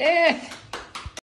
É.